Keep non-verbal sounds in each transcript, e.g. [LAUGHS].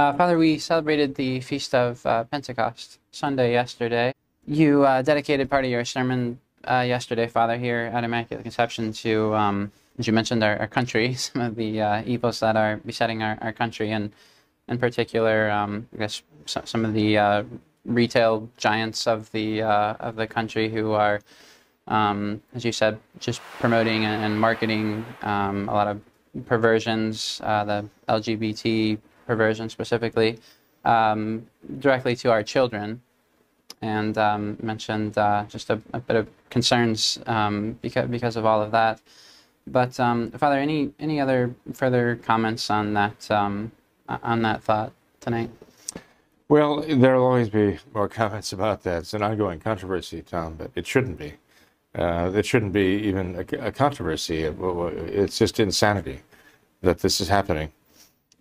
Uh, Father, we celebrated the feast of uh, Pentecost Sunday yesterday. You uh, dedicated part of your sermon uh, yesterday, Father, here at Immaculate Conception to, um, as you mentioned, our, our, country, [LAUGHS] some of the uh, evils that are besetting our, our country, and in particular, um, I guess some of the uh, retail giants of the of the country who are, um, as you said, just promoting and, marketing um, a lot of perversions, the LGBT perversion specifically, um, directly to our children, and um, mentioned uh, just a, a, bit of concerns um, because because of all of that. But um, Father, any any other further comments on that um, on that thought tonight? Well, there'll always be more [LAUGHS] comments about that. It's an ongoing controversy, Tom, but it shouldn't be. Uh, it shouldn't be even a, a controversy. It's just insanity that this is happening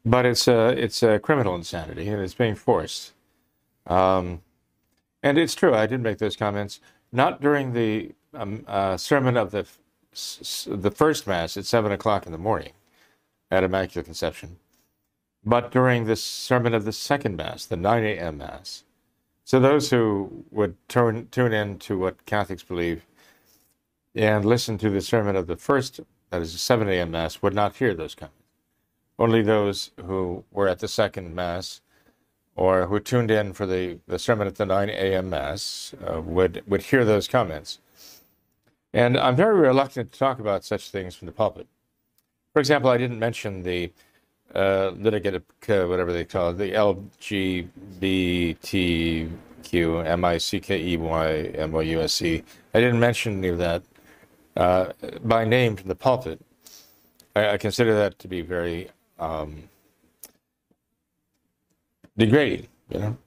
but it's a it's a criminal insanity and it's being forced. Um, and it's true. I did make those comments not during the um, uh, sermon of the the first mass at seven o'clock in the morning at Immaculate Conception, but during the sermon of the second mass, the nine a.m. mass. So those who would turn tune in to what Catholics believe and listen to the sermon of the first, that is the seven a.m. mass, would not hear those comments. Only those who were at the second Mass or who tuned in for the, the sermon at the 9 a.m. Mass uh, would, would hear those comments. And I'm very reluctant to talk about such things from the pulpit. For example, I didn't mention the uh, litigate, uh, whatever they call it, the LGBTQ, M-I-C-K-E-Y-M-O-U-S-E. I didn't mention any of that uh, by name from the pulpit. I, I, consider that to be very um, degrading, you know.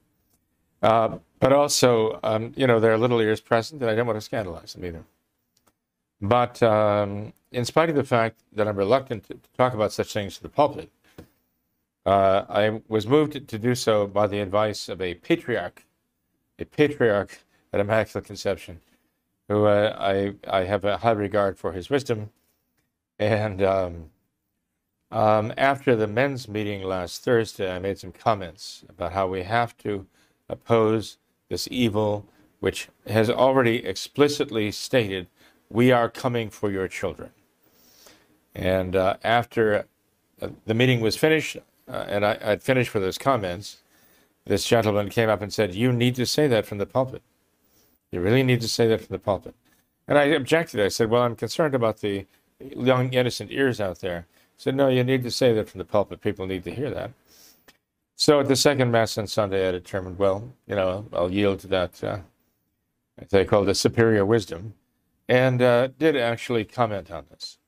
Uh, but also, um, you know, there are little ears present, and I don't want to scandalize them either. But um, in spite of the fact that I'm reluctant to, talk about such things to the public, uh, I was moved to do so by the advice of a patriarch, a patriarch at Immaculate Conception, who uh, I, I have a high regard for his wisdom. And um, um, after the men's meeting last Thursday, I made some comments about how we have to oppose this evil, which has already explicitly stated, we are coming for your children. And uh, after uh, the meeting was finished, uh, and I, would finished with those comments, this gentleman came up and said, You need to say that from the pulpit. You really need to say that from the pulpit. And I objected. I said, Well, I'm concerned about the young, innocent ears out there said, no, you need to say that from the pulpit. People need to hear that. So at the second Mass on Sunday, I determined, well, you know, I'll yield to that, uh, they call it superior wisdom, and uh, did actually comment on this.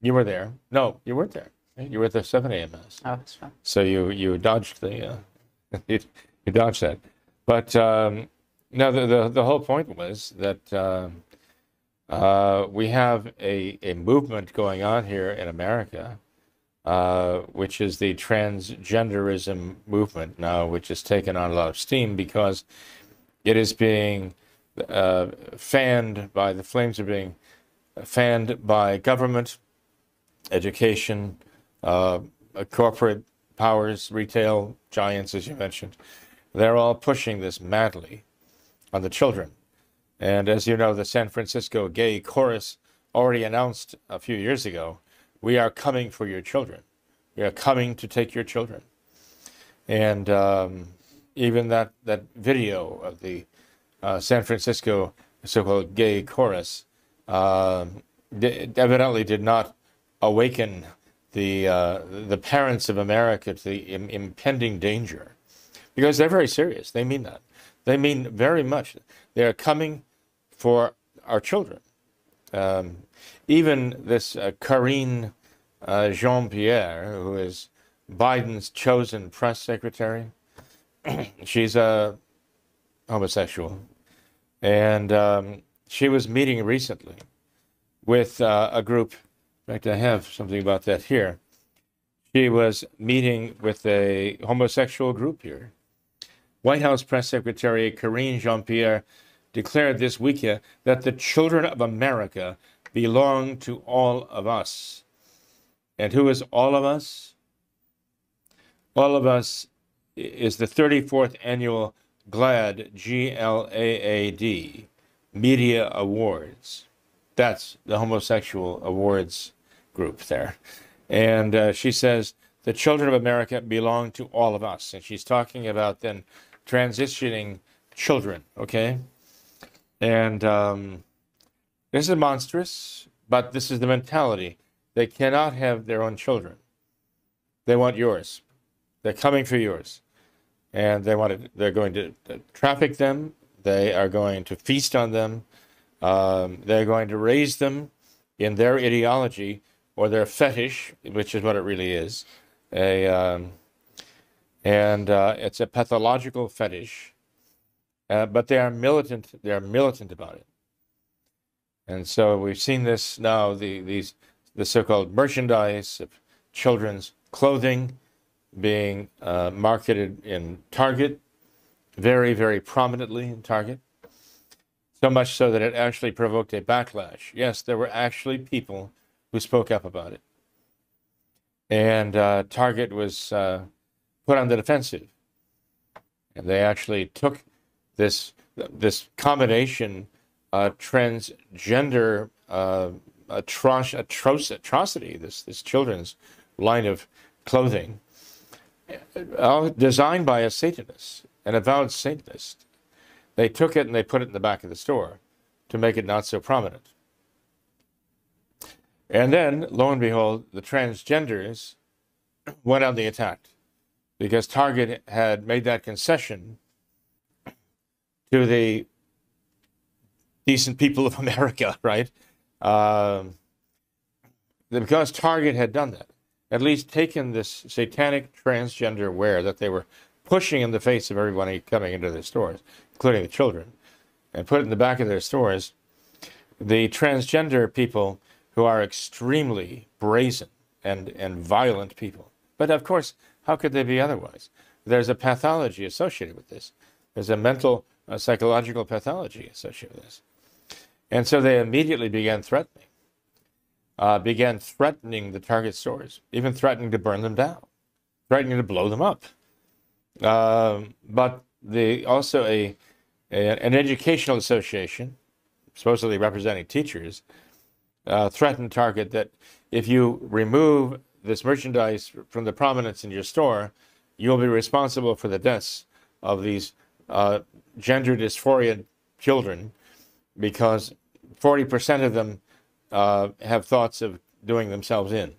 You were there. No, you weren't there. You were at the 7 a.m. Mass. Oh, that's fine. So you, you dodged the, uh, [LAUGHS] you, you, dodged that. But um, no, the, the, the whole point was that um, uh, we have a, a movement going on here in America uh, which is the transgenderism movement now, which has taken on a lot of steam because it is being uh, fanned by the flames are being fanned by government, education, uh, corporate powers, retail giants, as you mentioned. They're all pushing this madly on the children. And as you know, the San Francisco Gay Chorus already announced a few years ago we are coming for your children. We are coming to take your children. And um, even that, that video of the uh, San Francisco so-called gay chorus uh, evidently did not awaken the, uh, the parents of America to the Im impending danger. Because they're very serious. They mean that. They mean very much. They are coming for our children. Um, even this uh, Karine uh, Jean Pierre, who is Biden's chosen press secretary, [CLEARS THROAT] she's a homosexual. And um, she was meeting recently with uh, a group. In fact, I have something about that here. She was meeting with a homosexual group here. White House Press Secretary Karine Jean Pierre declared this weekend that the children of America belong to all of us. And who is all of us? All of us is the 34th annual GLAAD, G L A A D, Media Awards. That's the homosexual awards group there. And uh, she says, the children of America belong to all of us. And she's talking about then transitioning children, okay? And um, this is monstrous, but this is the mentality. They cannot have their own children. They want yours. They're coming for yours. And they want to, they're going to traffic them. They are going to feast on them. Um, they're going to raise them in their ideology or their fetish, which is what it really is. A, um, and uh, it's a pathological fetish. Uh, but they are militant. They are militant about it. And so we've seen this now. The these the so-called merchandise of children's clothing being uh, marketed in Target, very very prominently in Target. So much so that it actually provoked a backlash. Yes, there were actually people who spoke up about it. And uh, Target was uh, put on the defensive. And they actually took this, this combination uh, transgender uh, atroc- atroc- atrocity, this, this children's line of clothing, uh, designed by a Satanist, an avowed Satanist they took it and they put it in the back of the store to make it not so prominent. And then, lo and behold, the transgenders went on the attack because Target had made that concession to the decent people of [LAUGHS] America, right? Um, because Target had done that, at least taken this satanic transgender wear that they were pushing in the face of everybody coming into their stores including the children, and put it in the back of their stores, the transgender people who are extremely brazen and, and violent people. But of course, how could they be otherwise? There's a pathology associated with this. There's a mental, a psychological pathology associated with this. And so they immediately began threatening, uh, began threatening the target stores, even threatening to burn them down, threatening to blow them up. Um, but the also a an educational association, supposedly representing teachers, uh, threatened Target that if you remove this merchandise from the prominence in your store, you'll be responsible for the deaths of these uh, gender dysphoria children because 40% of them uh, have thoughts of doing themselves in.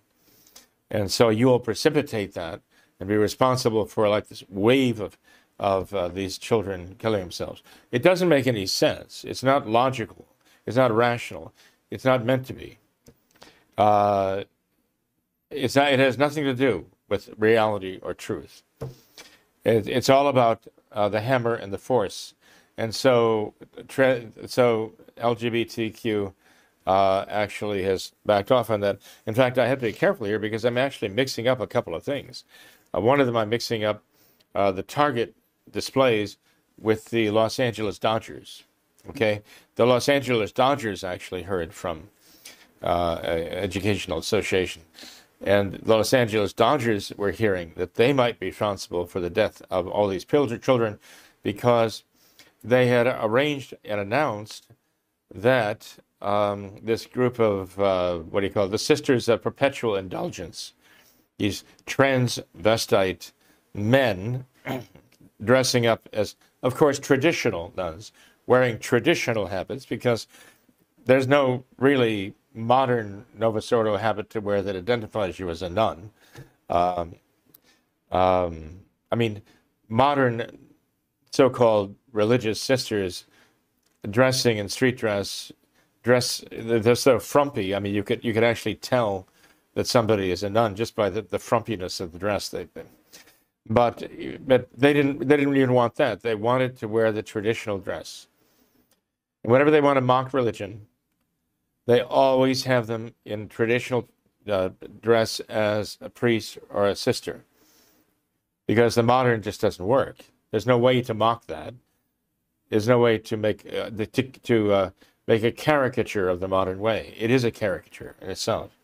And so you will precipitate that and be responsible for like this wave of of uh, these children killing themselves. It doesn't make any sense. It's not logical. It's not rational. It's not meant to be. Uh, it's not, it has nothing to do with reality or truth. It, it's all about uh, the hammer and the force. And so, so LGBTQ uh, actually has backed off on that. In fact, I have to be careful here because I'm actually mixing up a couple of things. Uh, one of them I'm mixing up uh, the target displays with the Los Angeles Dodgers. Okay, the Los Angeles Dodgers actually heard from uh, Educational Association, and the Los Angeles Dodgers were hearing that they might be responsible for the death of all these children because they had arranged and announced that um, this group of uh, what do you call it? the Sisters of Perpetual Indulgence, these transvestite men [CLEARS THROAT] dressing up as, of course, traditional nuns, wearing traditional habits because there's no really modern Novus Ordo habit to wear that identifies you as a nun. Um, um, I mean, modern so-called religious sisters dressing in street dress, dress they're so frumpy. I mean, you could you could actually tell that somebody is a nun just by the, the frumpiness of the dress they, but but they didn't they didn't even want that. They wanted to wear the traditional dress. Whenever they want to mock religion, they always have them in traditional uh, dress as a priest or a sister, because the modern just doesn't work. There's no way to mock that. There's no way to make uh, the, to, to uh, make a caricature of the modern way. It is a caricature in itself.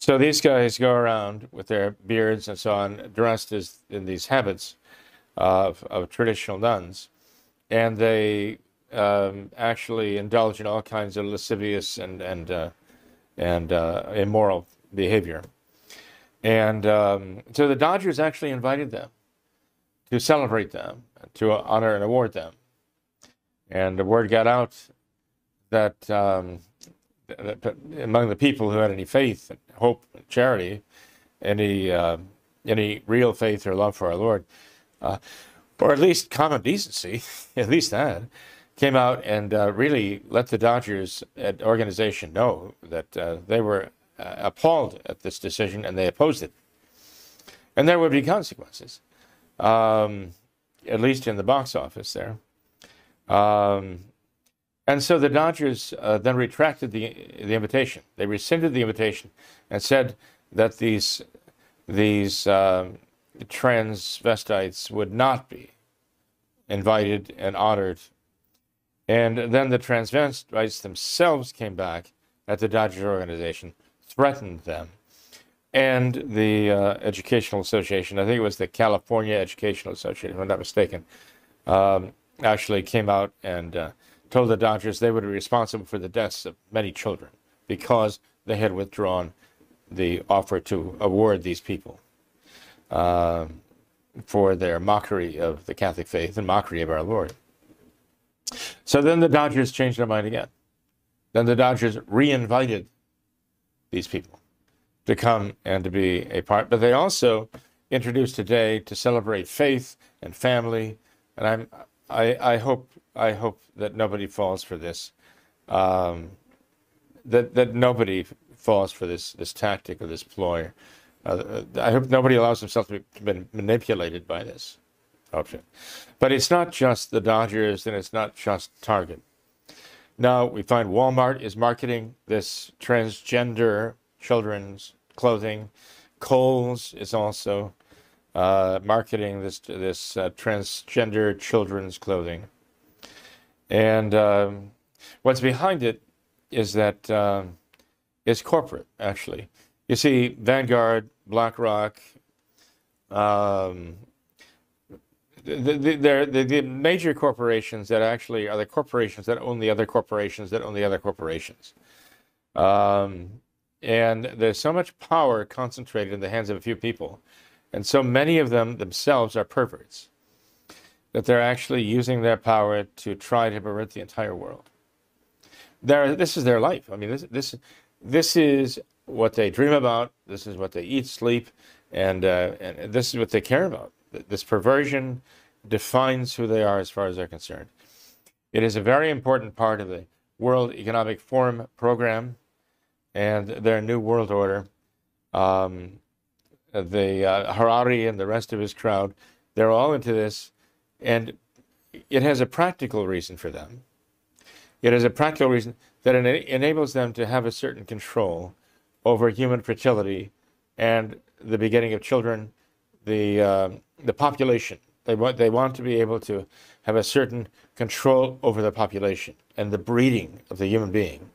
So these guys go around with their beards and so on, dressed as in these habits of, of traditional nuns, and they um, actually indulge in all kinds of lascivious and and uh, and uh, immoral behavior. And um, so the Dodgers actually invited them to celebrate them, to honor and award them. And the word got out that, um, that among the people who had any faith, and hope, and charity, any uh, any real faith or love for our Lord, uh, or at least common decency, [LAUGHS] at least that, came out and uh, really let the Dodgers organization know that uh, they were uh, appalled at this decision and they opposed it. And there would be consequences, um, at least in the box office there. Um, and so the Dodgers uh, then retracted the, the invitation. They rescinded the invitation and said that these, these uh, transvestites would not be invited and honored and then the transvestites themselves came back at the Dodgers organization, threatened them. And the uh, Educational Association, I think it was the California Educational Association, if I'm not mistaken, um, actually came out and uh, told the Dodgers they would be responsible for the deaths of many children because they had withdrawn the offer to award these people uh, for their mockery of the Catholic faith and mockery of our Lord. So then the Dodgers changed their mind again. Then the Dodgers re-invited these people to come and to be a part. But they also introduced today to celebrate faith and family. And I'm, I, I hope, I hope that nobody falls for this. Um, that that nobody falls for this this tactic or this ploy. Uh, I hope nobody allows themselves to be manipulated by this option. But it's not just the Dodgers and it's not just Target. Now we find Walmart is marketing this transgender children's clothing. Kohl's is also uh, marketing this this uh, transgender children's clothing. And um, what's behind it is that um, it's corporate, actually. You see, Vanguard, BlackRock, um, the, the, the, the, major corporations that actually are the corporations that own the other corporations that own the other corporations. Um, and there's so much power concentrated in the hands of a few people. And so many of them themselves are perverts that they're actually using their power to try to pervert the entire world. They're, this is their life. I mean, this, this, this is what they dream about. This is what they eat, sleep, and, uh, and this is what they care about. This perversion defines who they are as far as they're concerned. It is a very important part of the World Economic Forum program and their New World Order. Um, the uh, Harari and the rest of his crowd, they're all into this, and it has a practical reason for them. It has a practical reason that enables them to have a certain control over human fertility and the begetting of children, the uh, the population. They want, they want to be able to have a certain control over the population and the breeding of the human being.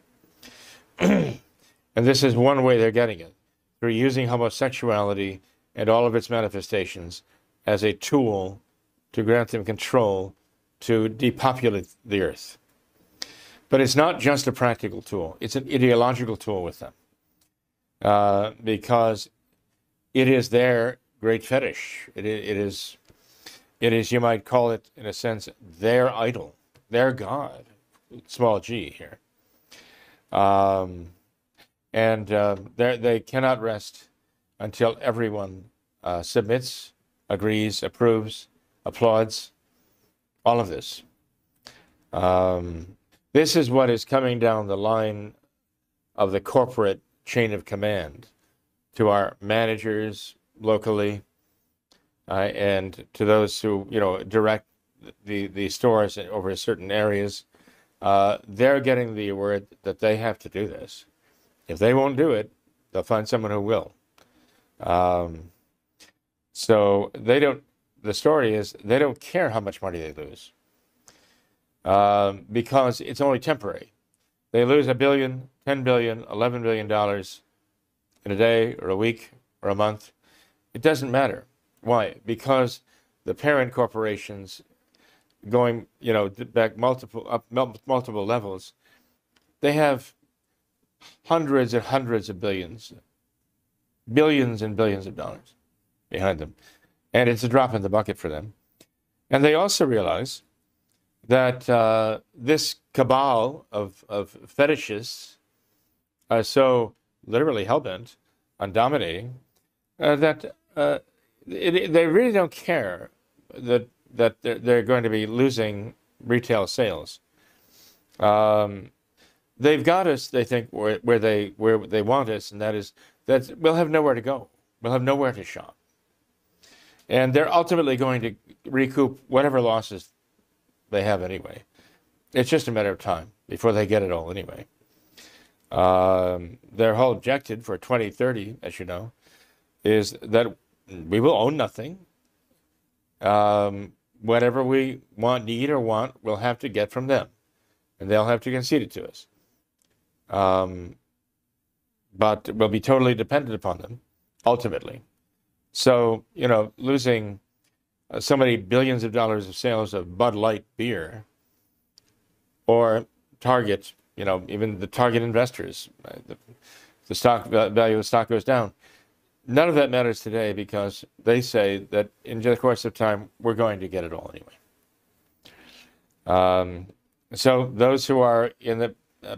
[CLEARS THROAT] and this is one way they're getting it through using homosexuality and all of its manifestations as a tool to grant them control to depopulate the earth. But it's not just a practical tool, it's an ideological tool with them. Uh, because it is their great fetish. It, it is, it is, you might call it, in a sense, their idol, their God, small g here. Um, and uh, they cannot rest until everyone uh, submits, agrees, approves, applauds, all of this. Um, this is what is coming down the line of the corporate chain of command to our managers, locally, uh, and to those who you know direct the the stores over certain areas, uh, they're getting the word that they have to do this. If they won't do it, they'll find someone who will. Um, so they don't. The story is they don't care how much money they lose um, because it's only temporary. They lose a billion, ten billion, eleven billion dollars in a day or a week or a month. It doesn't matter. Why? Because the parent corporations going, you know, back multiple up multiple levels, they have hundreds and hundreds of billions, billions and billions of dollars behind them. And it's a drop in the bucket for them. And they also realize that uh, this cabal of, of fetishists are so literally hell-bent on dominating uh, that uh, it, they really don't care that that they're, they're, going to be losing retail sales. Um, they've got us, they think, where, where they where they want us, and that is that we'll have nowhere to go. We'll have nowhere to shop, and they're ultimately going to recoup whatever losses they have anyway. It's just a matter of time before they get it all anyway. Um, their whole objective for 2030, as you know, is that we will own nothing. Um, whatever we want, need, or want, we'll have to get from them, and they'll have to concede it to us. Um, but we'll be totally dependent upon them, ultimately. So, you know, losing uh, so many billions of dollars of sales of Bud Light beer or Target, you know, even the Target investors, right? the, the stock value of stock goes down. None of that matters today because they say that in the course of time, we're going to get it all anyway. Um, so those who are in the uh,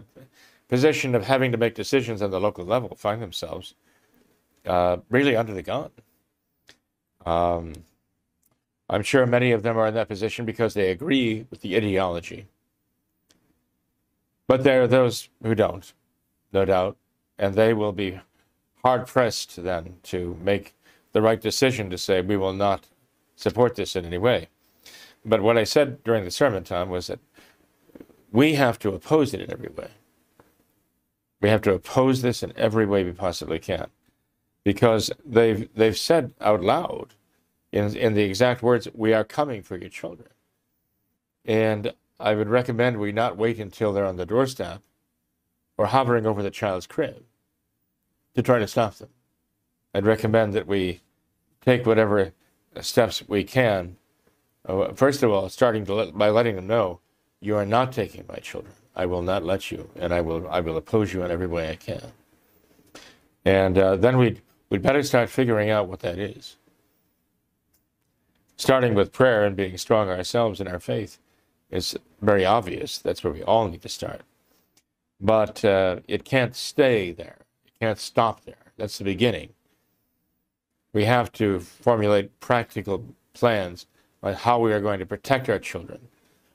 position of having to make decisions on the local level find themselves uh, really under the gun. Um, I'm sure many of them are in that position because they agree with the ideology. But there are those who don't, no doubt, and they will be hard pressed then to make the right decision to say we will not support this in any way. But what I said during the sermon time was that we have to oppose it in every way. We have to oppose this in every way we possibly can, because they've they've said out loud, in in the exact words, "We are coming for your children," and I would recommend we not wait until they're on the doorstep or hovering over the child's crib to try to stop them. I'd recommend that we take whatever steps we can. Uh, first of all, starting let, by letting them know you are not taking my children. I will not let you, and I will I will oppose you in every way I can. And uh, then we'd we'd better start figuring out what that is. Starting with prayer and being strong ourselves in our faith is very obvious. That's where we all need to start. But uh, it can't stay there it can't stop there. That's the beginning. We have to formulate practical plans on how we are going to protect our children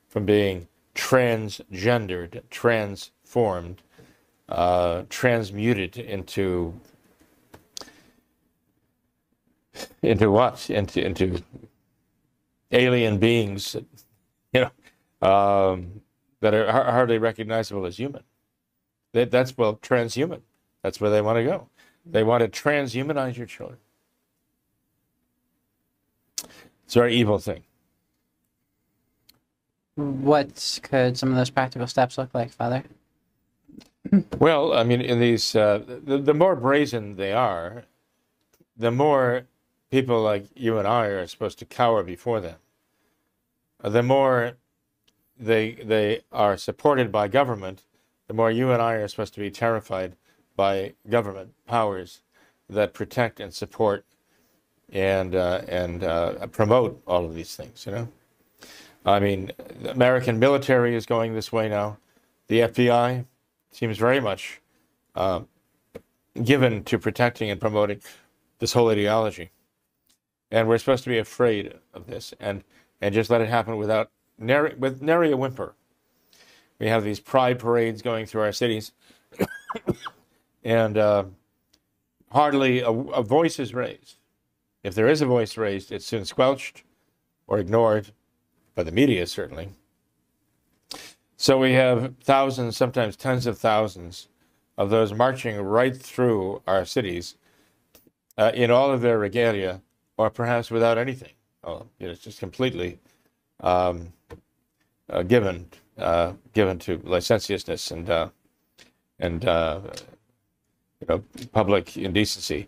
from being transgendered, transformed, uh, transmuted into into what? Into into alien beings, [LAUGHS] you know, um, that are hardly recognizable as human. That, that's well transhuman. That's where they want to go. They want to transhumanize your children. It's a very evil thing. What could some of those practical steps look like, Father? Well, I mean, in these, uh, the, the more brazen they are, the more people like you and I are supposed to cower before them. The more they they are supported by government, the more you and I are supposed to be terrified by government powers that protect and support and uh, and uh, promote all of these things. You know, I mean, the American military is going this way now. The FBI seems very much uh, given to protecting and promoting this whole ideology, and we're supposed to be afraid of this and and just let it happen without nary, with nary a whimper. We have these pride parades going through our cities [COUGHS] and uh, hardly a, a, voice is raised. If there is a voice raised, it's soon squelched or ignored by the media, certainly. So we have thousands, sometimes tens of thousands, of those marching right through our cities uh, in all of their regalia, or perhaps without anything. Oh, you know, it's just completely um, uh, given uh, given to licentiousness and uh, and uh, you know, public indecency.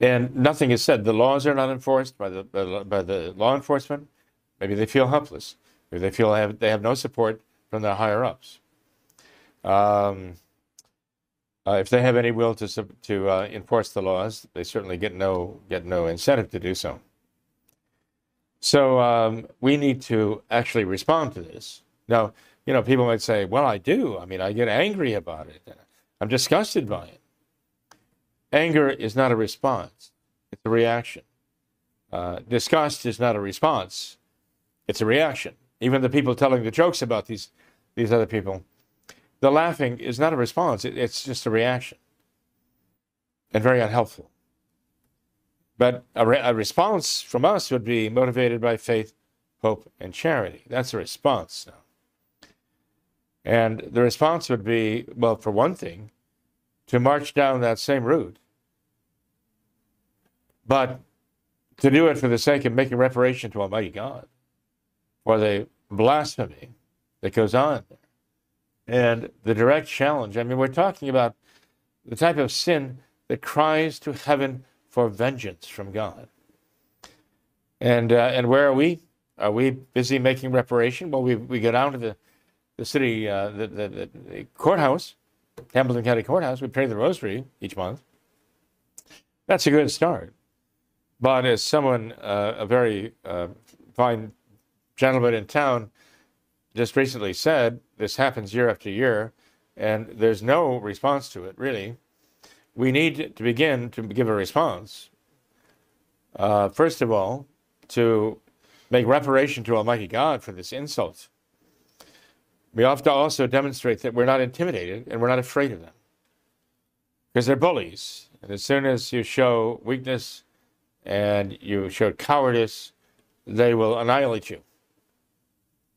And nothing is said. The laws are not enforced by the, by the law enforcement. Maybe they feel helpless. Maybe they feel they have, they have no support from their higher ups. Um, uh, if they have any will to to uh, enforce the laws, they certainly get no get no incentive to do so. So um, we need to actually respond to this. Now, you know, people might say, "Well, I do. I mean, I get angry about it. I'm disgusted by it." Anger is not a response; it's a reaction. Uh, disgust is not a response; it's a reaction. Even the people telling the jokes about these these other people the laughing is not a response, it, it's just a reaction and very unhelpful. But a, re- a, response from us would be motivated by faith, hope, and charity. That's a response now. And the response would be well, for one thing, to march down that same route, but to do it for the sake of making reparation to Almighty God for the blasphemy that goes on there and the direct challenge. I mean, we're talking about the type of sin that cries to heaven for vengeance from God. And uh, and where are we? Are we busy making reparation? Well, we we go down to the the city uh, the, the, the courthouse, Hamilton County Courthouse. We pray the Rosary each month. That's a good start. But as someone, uh, a very uh, fine gentleman in town, just recently said, this happens year after year, and there's no response to it, really. We need to begin to give a response. Uh, first of all, to make reparation to Almighty God for this insult. We have to also demonstrate that we're not intimidated and we're not afraid of them. Because they're bullies. And as soon as you show weakness and you show cowardice, they will annihilate you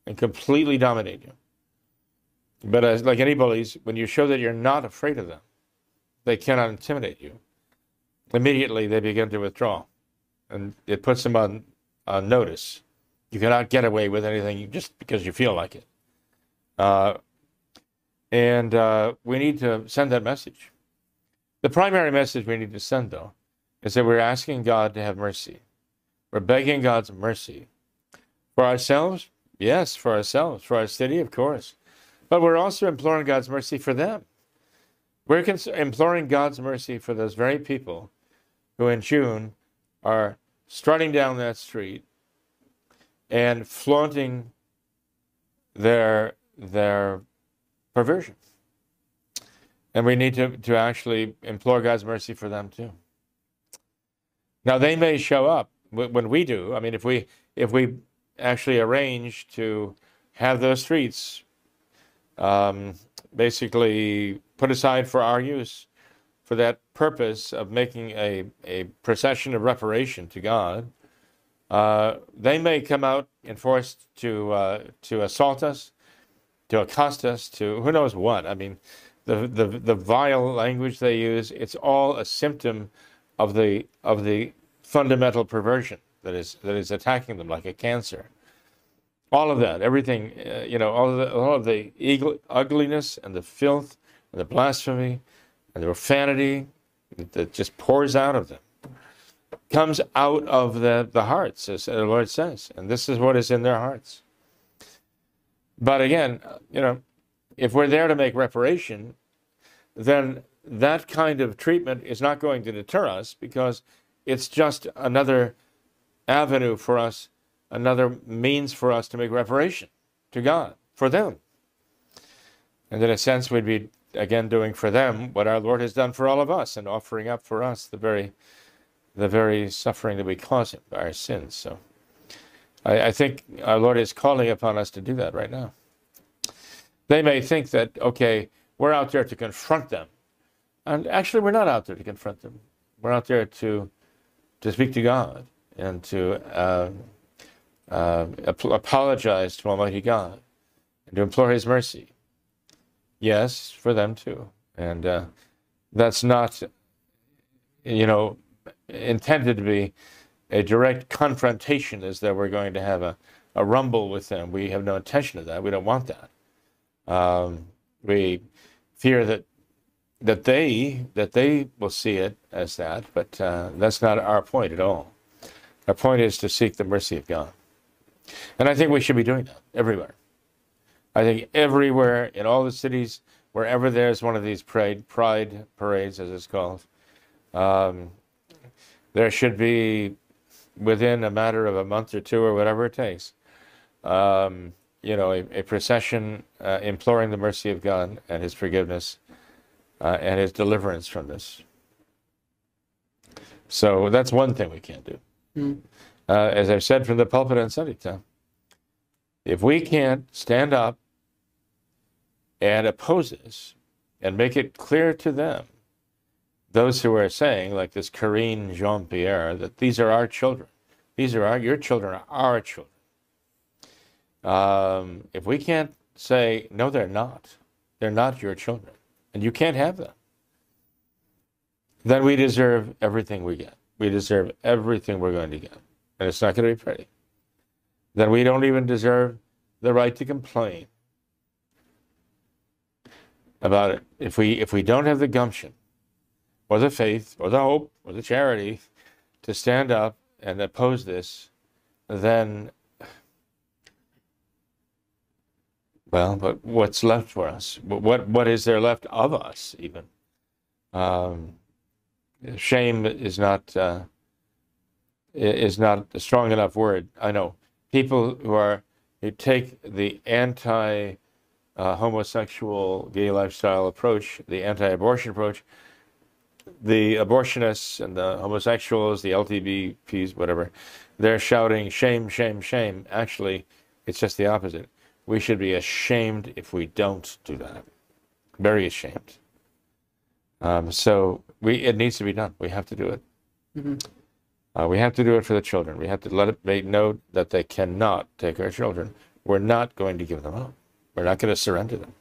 and completely dominate you. But as, like any bullies, when you show that you're not afraid of them, they cannot intimidate you. Immediately, they begin to withdraw, and it puts them on, on notice. You cannot get away with anything just because you feel like it. Uh, and uh, we need to send that message. The primary message we need to send, though, is that we're asking God to have mercy. We're begging God's mercy for ourselves Yes, for ourselves, for our city, of course. But we're also imploring God's mercy for them. We're imploring God's mercy for those very people who in June are strutting down that street and flaunting their their perversion. And we need to, to actually implore God's mercy for them too. Now they may show up when we do. I mean, if we if we actually arranged to have those streets um, basically put aside for our use for that purpose of making a, a procession of reparation to God. Uh, they may come out and force to uh, to assault us, to accost us, to who knows what. I mean, the, the the vile language they use. It's all a symptom of the of the fundamental perversion that is that is attacking them like a cancer. All of that, everything, uh, you know, all of the, all of the eagle, ugliness and the filth and the blasphemy and the profanity that just pours out of them comes out of the, the hearts, as the Lord says. And this is what is in their hearts. But again, you know, if we're there to make reparation, then that kind of treatment is not going to deter us because it's just another avenue for us, another means for us to make reparation to God for them. And in a sense, we'd be again doing for them what our Lord has done for all of us and offering up for us the very the very suffering that we cause him by our sins. So I, I think our Lord is calling upon us to do that right now. They may think that, okay, we're out there to confront them. And actually we're not out there to confront them. We're out there to to speak to God and to uh, uh, apologize to Almighty God and to implore His mercy. Yes, for them too. And uh, that's not, you know, intended to be a direct confrontation as though we're going to have a, a rumble with them. We have no intention of that. We don't want that. Um, we fear that that they that they will see it as that, but uh, that's not our point at all. Our point is to seek the mercy of God, and I think we should be doing that everywhere. I think everywhere in all the cities, wherever there's one of these pride pride parades, as it's called, um, there should be within a matter of a month or two or whatever it takes. Um, you know, a, a procession uh, imploring the mercy of God and His forgiveness uh, and His deliverance from this. So that's one thing we can't do. Mm. Uh, as I've said from the pulpit on Sunday time, if we can't stand up and oppose this and make it clear to them, those who are saying, like this Karine Jean Pierre, that these are our children, these are our, your children are our children. Um, if we can't say, no, they're not, they're not your children, and you can't have them, then we deserve everything we get. We deserve everything we're going to get. And it's not going to be pretty. Then we don't even deserve the right to complain about it. If we if we don't have the gumption or the faith or the hope or the charity to stand up and oppose this, then well, but what's left for us? What what is there left of us even? Um, shame is not uh, is not a strong enough word. I know people who are who take the anti uh, homosexual gay lifestyle approach, the anti-abortion approach, the abortionists and the homosexuals, the LGBTs, whatever, they're shouting shame, shame, shame. Actually, it's just the opposite. We should be ashamed if we don't do that. Very ashamed. Um, so we it needs to be done. We have to do it. Mm-hmm. Uh, we have to do it for the children. We have to let it be know that they cannot take our children. We're not going to give them up. We're not going to surrender them.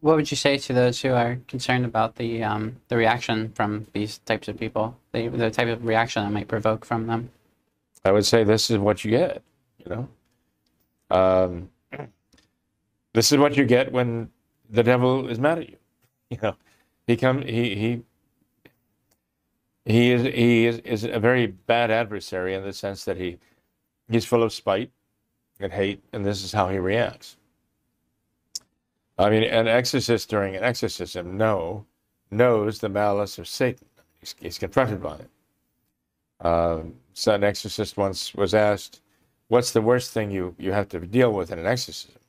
What would you say to those who are concerned about the um, the reaction from these types of people, the the type of reaction that might provoke from them? I would say this is what you get. You know, um, this is what you get when the devil is mad at you. [LAUGHS] You know, he come he he he is he is, is a very bad adversary in the sense that he he's full of spite and hate, and this is how he reacts. I mean, an exorcist during an exorcism know knows the malice of Satan. He's, he's confronted by it. Uh, so an exorcist once was asked, "What's the worst thing you you have to deal with in an exorcism?"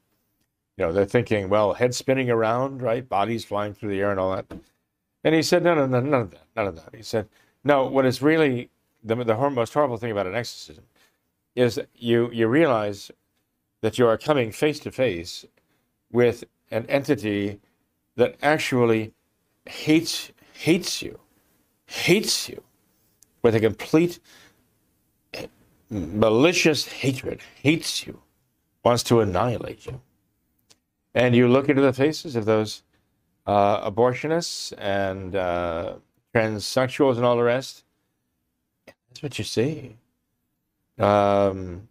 You know, they're thinking, well, head spinning around, right, bodies flying through the air, and all that. And he said, no, no, no, none of that, none of that. He said, no, what is really the, the most horrible thing about an exorcism is you you realize that you are coming face to face with an entity that actually hates hates you, hates you with a complete eh, malicious hatred, hates you, wants to annihilate you. And you look into the faces of those uh, abortionists and uh, transsexuals and all the rest. That's what you see. Um,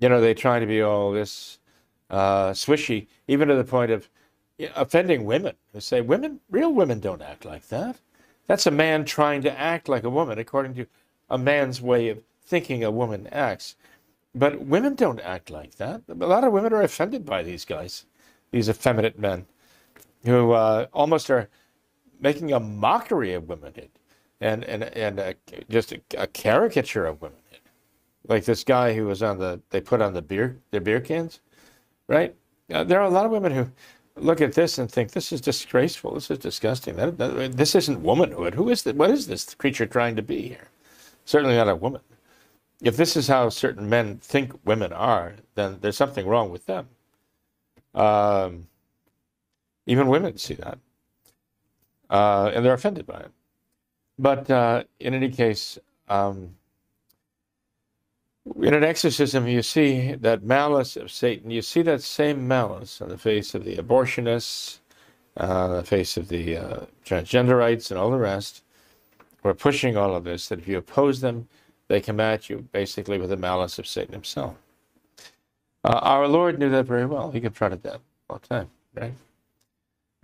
you know, they try to be all this uh, swishy, even to the point of offending women. They say women, real women, don't act like that. That's a man trying to act like a woman, according to a man's way of thinking a woman acts. But women don't act like that. A lot of women are offended by these guys, these effeminate men, who uh, almost are making a mockery of women and and and a, just a, a, caricature of women. Like this guy who was on the they put on the beer their beer cans, right? Uh, there are a lot of women who look at this and think this is disgraceful. This is disgusting. That, that, this isn't womanhood. Who is that? What is this creature trying to be here? Certainly not a woman. If this is how certain men think women are, then there's something wrong with them. Um, even women see that uh, and they're offended by it. But uh, in any case, um, in an exorcism, you see that malice of Satan. You see that same malice on the face of the abortionists, uh, the face of the uh, transgenderites, and all the rest. We're pushing all of this. That if you oppose them, they come at you basically with the malice of Satan himself. Uh, our Lord knew that very well. He confronted that all the time, right?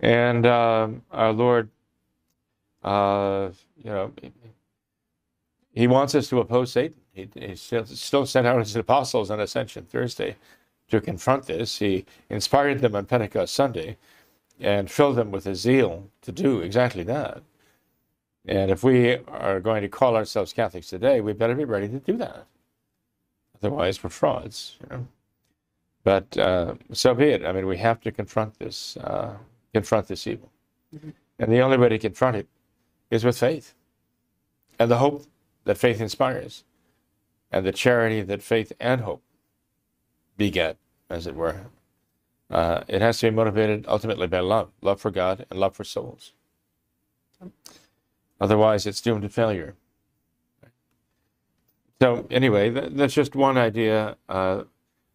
And um, our Lord, uh, you know, He wants us to oppose Satan. He, he still, still sent out his apostles on Ascension Thursday to confront this. He inspired them on Pentecost Sunday and filled them with a zeal to do exactly that. And if we are going to call ourselves Catholics today, we better be ready to do that. Otherwise, we're frauds. You know? But uh, so be it. I mean, we have to confront this, uh, confront this evil, mm-hmm. and the only way to confront it is with faith, and the hope that faith inspires, and the charity that faith and hope beget, as it were. Uh, it has to be motivated ultimately by love, love for God and love for souls. Otherwise, it's doomed to failure. So anyway, that, that's just one idea uh,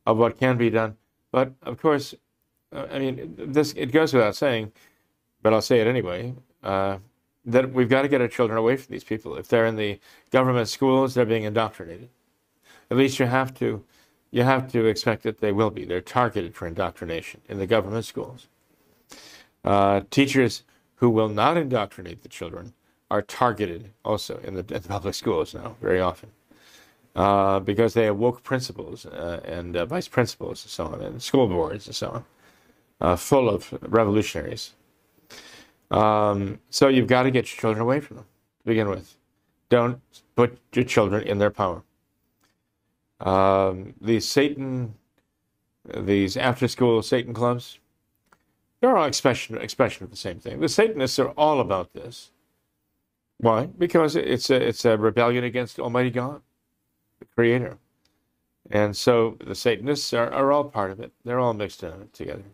of what can be done. But of course, uh, I mean, this it goes without saying, but I'll say it anyway. Uh, that we've got to get our children away from these people. If they're in the government schools, they're being indoctrinated. At least you have to, you have to expect that they will be. They're targeted for indoctrination in the government schools. Uh, teachers who will not indoctrinate the children are targeted also in the, in the public schools now very often uh, because they have woke principals uh, and uh, vice principals and so on, and school boards and so on, uh, full of revolutionaries. Um, so you've got to get your children away from them to begin with. Don't put your children in their power. Um, these Satan, these after-school Satan clubs, they're all expression expression of the same thing. The Satanists are all about this. Why? Because it's a it's a rebellion against Almighty God the Creator. And so the Satanists are, are all part of it. They're all mixed in together.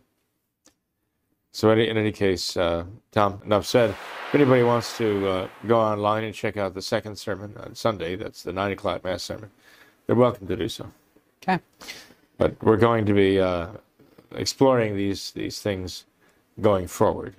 So in, in any case, uh, Tom, enough said. If anybody wants to uh, go online and check out the second sermon on Sunday, that's the 9 o'clock Mass sermon, they're welcome to do so. Okay. But we're going to be uh, exploring these, these things going forward